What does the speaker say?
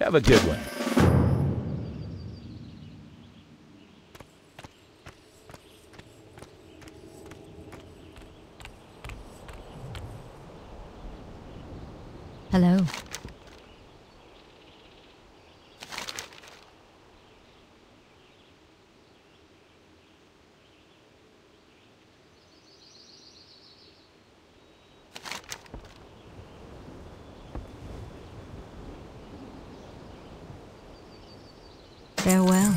Have a good one. Hello. Farewell.